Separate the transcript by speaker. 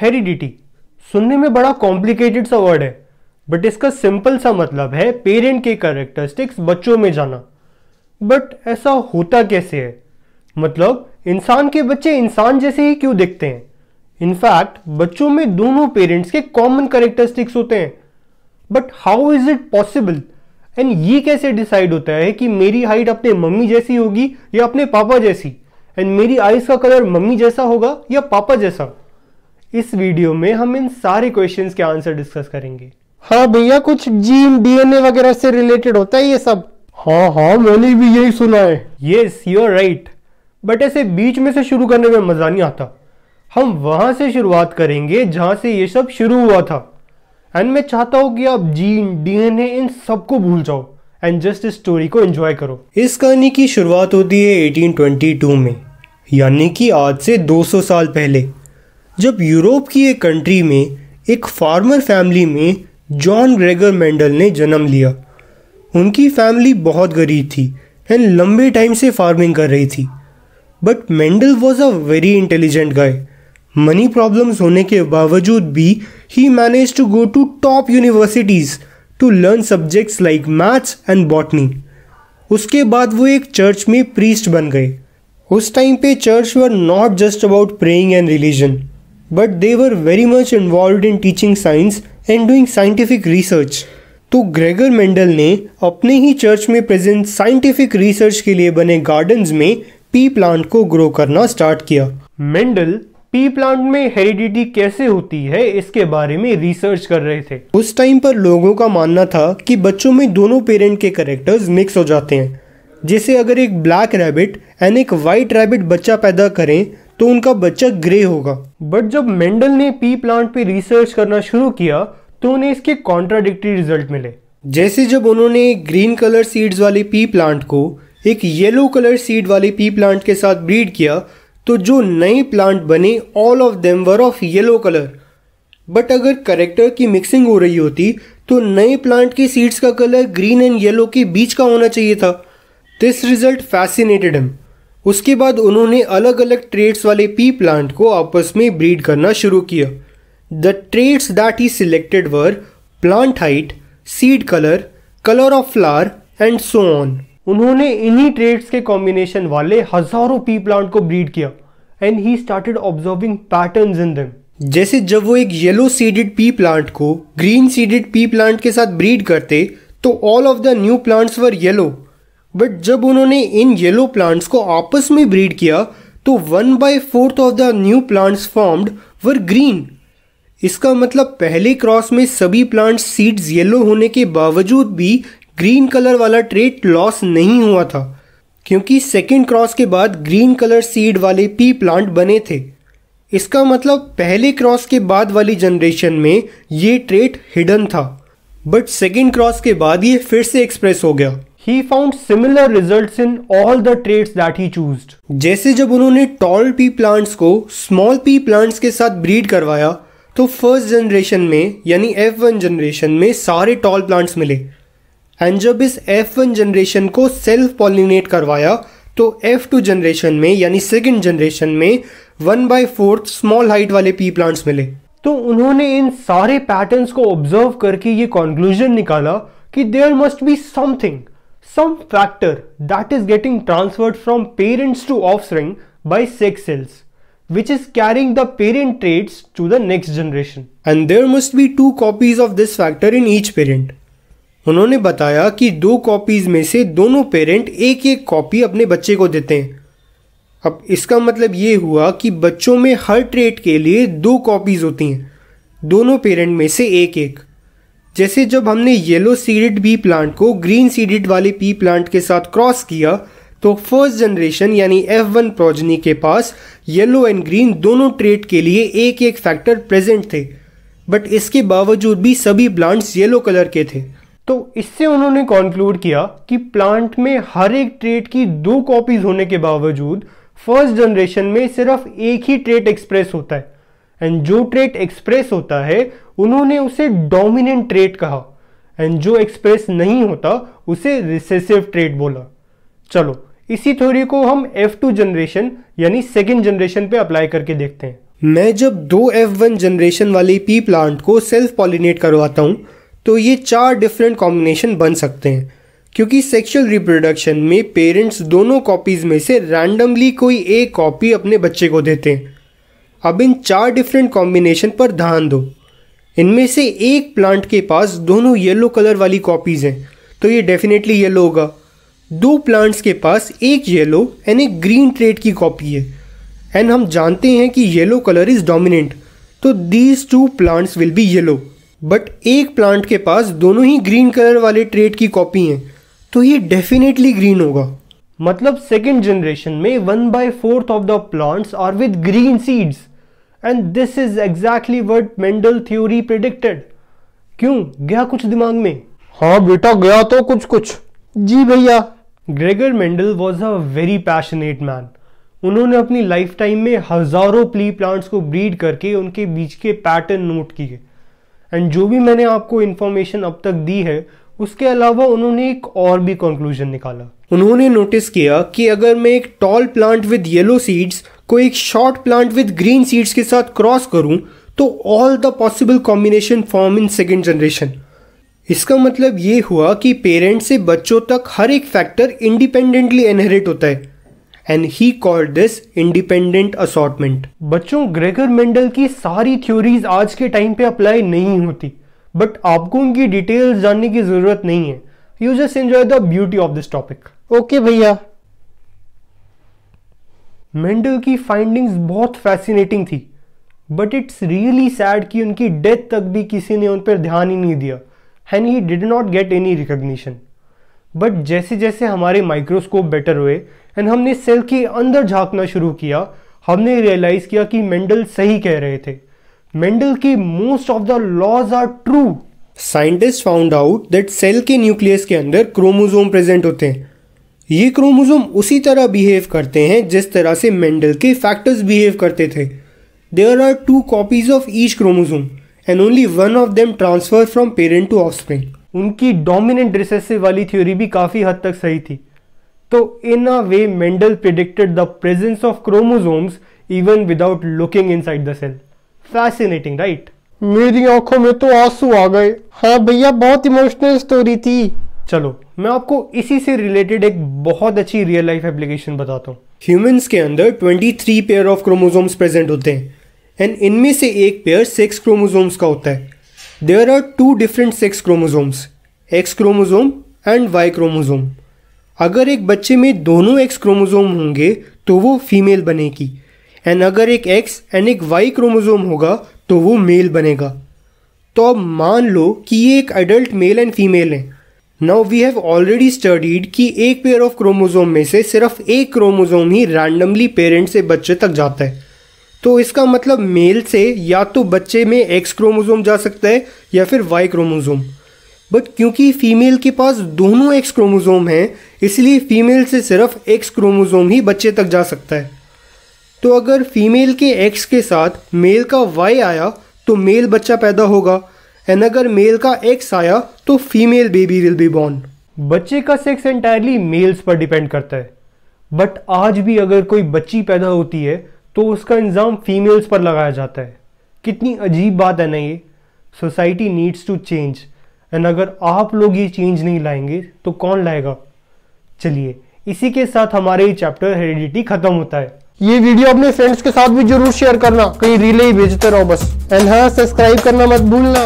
Speaker 1: Heredity. सुनने में बड़ा कॉम्प्लिकेटेड सा वर्ड है बट इसका सिंपल सा मतलब है पेरेंट के कैरेक्टरिस्टिक्स बच्चों में जाना। बट ऐसा होता कैसे है? मतलब इंसान के बच्चे इंसान जैसे ही क्यों दिखते हैं? इनफैक्ट बच्चों में दोनों पेरेंट्स के कॉमन कैरेक्टरिस्टिक्स होते हैं। But how is it possible and ये कैसे डिसाइड होता है कि मेरी हाइट अपने मम्मी जैसी होगी या अपने पापा जैसी? एंड मेरी आईज का कलर मम्मी जैसा होगा या पापा जैसा? इस वीडियो में हम इन सारे क्वेश्चंस के आंसर डिस्कस करेंगे।
Speaker 2: हाँ भैया कुछ जीन डीएनए वगैरह से रिलेटेड होता है ये सब?
Speaker 1: हाँ हाँ मैंने भी यही सुना है। Yes you are right but ऐसे बीच में से शुरू करने में मज़ा नहीं आता। हम वहाँ से शुरुआत करेंगे जहाँ से ये सब शुरू हुआ था। एंड मैं चाहता हूँ कि आप जीन डीएनए इन सबको भूल जाओ। एंड जस्ट इस स्टोरी को एंजॉय करो। इस कहानी की शुरुआत होती है 1822 में। यानी कि आज से 200 साल पहले। जब यूरोप की एक कंट्री में एक फार्मर फैमिली में जॉन ग्रेगर मेंडल ने जन्म लिया। उनकी फैमिली बहुत गरीब थी एंड लंबे टाइम से फ़ार्मिंग कर रही थी। But Mendel was a very intelligent guy money problems होने के बावजूद भी he manage to go to top universities to learn subjects like maths and botany उसके बाद वो एक चर्च में प्रीस्ट बन गए। उस टाइम पे church were not just about praying and religion but they were very much involve in teaching science and doing scientific research तो ग्रेगर मेंडल ने अपने ही चर्च में प्रेजेंट साइंटिफिक रिसर्च के लिए बने गार्डन्स में पी प्लांट को ग्रो करना स्टार्ट किया। मेंडल पी प्लांट में हेरिडिटी कैसे होती है इसके बारे में रिसर्च कर रहे थे। उस टाइम पर लोगों का मानना था कि बच्चों में दोनों पेरेंट के करेक्टर्स मिक्स हो जाते हैं। जैसे अगर एक ब्लैक रैबिट एंड एक वाइट रैबिट बच्चा पैदा करें तो उनका बच्चा ग्रे होगा। बट जब मेंडल ने पी प्लांट पे रिसर्च करना शुरू किया तो उन्हें इसके कॉन्ट्राडिक्टरी रिज़ल्ट मिले। जैसे जब उन्होंने ग्रीन कलर सीड्स वाले पी प्लांट को एक येलो कलर सीड वाले पी प्लांट के साथ ब्रीड किया तो जो नए प्लांट बने all of them were of yellow colour but अगर करेक्टर की मिक्सिंग हो रही होती तो नए प्लांट के सीड्स का कलर ग्रीन एंड येलो के बीच का होना चाहिए था। दिस रिज़ल्ट फैसिनेटेड हिम उसके बाद उन्होंने अलग अलग ट्रेड्स वाले पी प्लांट को आपस में ब्रीड करना शुरू किया। The traits that he selected were plant height seed colour colour of flower and so on उन्होंने इन्हीं ट्रेड्स के कॉम्बिनेशन वाले हज़ारों पी प्लांट को ब्रीड किया and he started observing pattern in them जैसे जब वो एक येलो सीडेड पी प्लांट को ग्रीन सीडेड पी प्लांट के साथ ब्रीड करते तो all of the new plants were yellow but जब उन्होंने इन येलो प्लांट्स को आपस में ब्रीड किया तो one by fourth of the new plants formed were green इसका मतलब पहले क्रॉस में सभी प्लांट सीड्स येलो होने के बावजूद भी ग्रीन कलर वाला ट्रेट लॉस नहीं हुआ था, क्योंकि सेकेंड क्रॉस के बाद ग्रीन कलर सीड वाले पी प्लांट बने थे। इसका मतलब पहले क्रॉस के बाद वाली जनरेशन में ये ट्रेट हिडन था। बट सेकेंड क्रॉस के बाद ये फिर से एक्सप्रेस हो गया। He found similar result in all the traits that he choose जैसे जब उन्होंने टॉल पी प्लांट्स को स्मॉल पी प्लांट्स के साथ ब्रीड करवाया तो फ़र्स्ट जनरेशन में यानी एफ़ वन जनरेशन में सारे टॉल प्लांट्स मिले। एंड जब इस F1 जनरेशन को सेल्फ पॉलिनेट करवाया तो F2 जनरेशन में यानी सेकेंड जनरेशन में one by fourth small height वाले पी प्लांट्स मिले। तो उन्होंने इन सारे पैटर्न्स को ऑब्ज़र्व करके ये कंक्लूजन निकाला कि there must be something some factor that is getting transferred from parents to offspring by sex cells which is carrying the parent traits to the next generation. And there must be two copies of this factor in each parent. उन्होंने बताया कि दो copies में से दोनों parent एक एक copy अपने बच्चे को देते हैं अब इसका मतलब ये हुआ कि बच्चों में हर ट्रेट के लिए दो कॉपीज़ होती हैं दोनों पेरेंट में से एक एक जैसे जब हमने येलो सीडेड पी प्लांट को ग्रीन सीडेड वाले पी प्लांट के साथ क्रॉस किया तो फ़र्स्ट जनरेशन यानी एफ़ वन प्रोजनी के पास येलो एंड ग्रीन दोनों ट्रेट के लिए एक एक फैक्टर प्रेजेंट थे। बट इसके बावजूद भी सभी प्लांट्स येलो कलर के थे। तो इससे उन्होंने कॉन्क्लूड किया कि प्लांट में हर एक ट्रेट की दो कॉपीज होने के बावजूद फ़र्स्ट जनरेशन में सिर्फ़ एक ही ट्रेट एक्सप्रेस होता है। एंड जो ट्रेट एक्सप्रेस होता है, उन्होंने उसे डोमिनेंट ट्रेट कहा। एंड जो एक्सप्रेस नहीं होता, उसे रिसेसिव ट्रेट बोला। चलो, इसी थ्योरी को हम F2 जनरेशन यानी सेकेंड जनरेशन पे अप्लाई करके देखते हैं। मैं जब दो एफ़ वन जनरेशन वाले पी प्लांट को सेल्फ पॉलिनेट करवाता हूँ तो ये चार डिफरेंट कॉम्बिनेशन बन सकते हैं। क्योंकि सेक्सुअल रिप्रोडक्शन में पेरेंट्स दोनों कॉपीज़ में से रैंडमली कोई एक कॉपी अपने बच्चे को देते हैं। अब इन चार डिफरेंट कॉम्बिनेशन पर ध्यान दो। इनमें से एक प्लांट के पास दोनों येलो कलर वाली कॉपीज़ हैं तो ये डेफिनेटली येलो होगा। दो प्लांट्स के पास एक येलो एंड एक ग्रीन ट्रेड की कॉपी है। एंड हम जानते हैं कि येलो कलर इज़ डोमिनेंट तो these two plants will be yellow but एक प्लांट के पास दोनों ही ग्रीन कलर वाले ट्रेड की कॉपी हैं तो ये डेफिनेटली ग्रीन होगा। मतलब सेकेंड जनरेशन में one by fourth of the plants are with green seeds and this is exactly what Mendel theory predicted क्यों? गया कुछ दिमाग में?
Speaker 2: हाँ बेटा गया तो कुछ कुछ जी भैया।
Speaker 1: Gregor Mendel was a very passionate man उन्होंने अपनी लाइफ टाइम में हज़ारों प्ली प्लांट्स को ब्रीड करके उनके बीच के पैटर्न नोट किए। एंड जो भी मैंने आपको इन्फॉर्मेशन अब तक दी है उसके अलावा उन्होंने एक और भी कंक्लूजन निकाला। उन्होंने नोटिस किया कि अगर मैं एक tall plant with yellow seeds को एक short plant with green seeds के साथ क्रॉस करूँ तो all the possible combination form in second generation इसका मतलब ये हुआ कि पेरेंट्स से बच्चों तक हर एक फैक्टर इंडिपेंडेंटली इनहेरिट होता है and he called this independent assortment बच्चों ग्रेगर मेंडल की सारी थ्योरीज आज के टाइम पे अप्लाई नहीं होती बट आपको उनकी डिटेल्स जानने की ज़रूरत नहीं है। You just enjoy the beauty of this topic
Speaker 2: okay भैया।
Speaker 1: मेंडल की फाइंडिंग्स बहुत फैसिनेटिंग थी बट इट्स रियली सैड कि उनकी डेथ तक भी किसी ने उन पर ध्यान ही नहीं दिया and he did not get any recognition but जैसे जैसे हमारे माइक्रोस्कोप बेटर हुए एंड हमने सेल के अंदर झांकना शुरू किया, हमने रियलाइज़ किया कि मेंडल सही कह रहे थे. मेंडल के most of the laws are true scientist found out that cell के न्यूक्लियस के अंदर क्रोमोजोम प्रेजेंट होते हैं ये क्रोमोजोम उसी तरह बिहेव करते हैं जिस तरह से मेंडल के फैक्टर्स बिहेव करते थे। There are two copies of each chromosome and only one of them transfer from parent to offspring उनकी डोमिनेंट रिसेसिव वाली थ्योरी भी काफ़ी हद तक सही थी। तो in a way Mendel predicted the presence of chromosomes even without looking inside the cell fascinating right
Speaker 2: मेरी आँखों में तो आँसू आ गए। हाँ भैया बहुत इमोशनल स्टोरी थी।
Speaker 1: चलो, मैं आपको इसी से रिलेटेड एक बहुत अच्छी रियल लाइफ एप्लीकेशन बताता हूँ। ह्यूमंस के अंदर 23 पेयर ऑफ़ क्रोमोजोम्स प्रेजेंट होते हैं एंड इनमें से एक पेयर सेक्स क्रोमोजोम्स का होता है। There are two different sex chromosomes X chromosome and Y chromosome अगर एक बच्चे में दोनों एक्स क्रोमोजोम होंगे तो वो फीमेल बनेगी। एंड अगर एक एक्स एंड एक वाई क्रोमोजोम होगा तो वो मेल बनेगा। तो अब मान लो कि ये एक अडल्ट मेल एंड फीमेल है। Now we have already studied कि एक पेयर ऑफ़ क्रोमोजोम में से सिर्फ़ एक क्रोमोजोम ही रैंडमली पेरेंट से बच्चे तक जाता है। तो इसका मतलब मेल से या तो बच्चे में एक्स क्रोमोजोम जा सकता है या फिर वाई क्रोमोजोम बट क्योंकि फीमेल के पास दोनों एक्स क्रोमोजोम हैं, इसलिए फीमेल से सिर्फ़ एक्स क्रोमोजोम ही बच्चे तक जा सकता है। तो अगर फीमेल के एक्स के साथ मेल का वाई आया तो मेल बच्चा पैदा होगा। एंड अगर मेल का एक्स आया तो female baby will be born बच्चे का सेक्स एंटायरली मेल्स पर डिपेंड करता है। बट आज भी अगर कोई बच्ची पैदा होती है तो उसका इंजाम फीमेल्स पर लगाया जाता है। कितनी अजीब बात है ना ये। Society needs to change and अगर आप लोग ये चेंज नहीं लाएँगे तो कौन लाएगा? चलिए इसी के साथ हमारे ये चैप्टर हेरिडिटी खत्म होता है।
Speaker 2: ये वीडियो अपने फ्रेंड्स के साथ भी ज़रूर शेयर करना। कहीं रीले ही भेजते रहो बस। एंड हाँ सब्सक्राइब करना मत भूलना।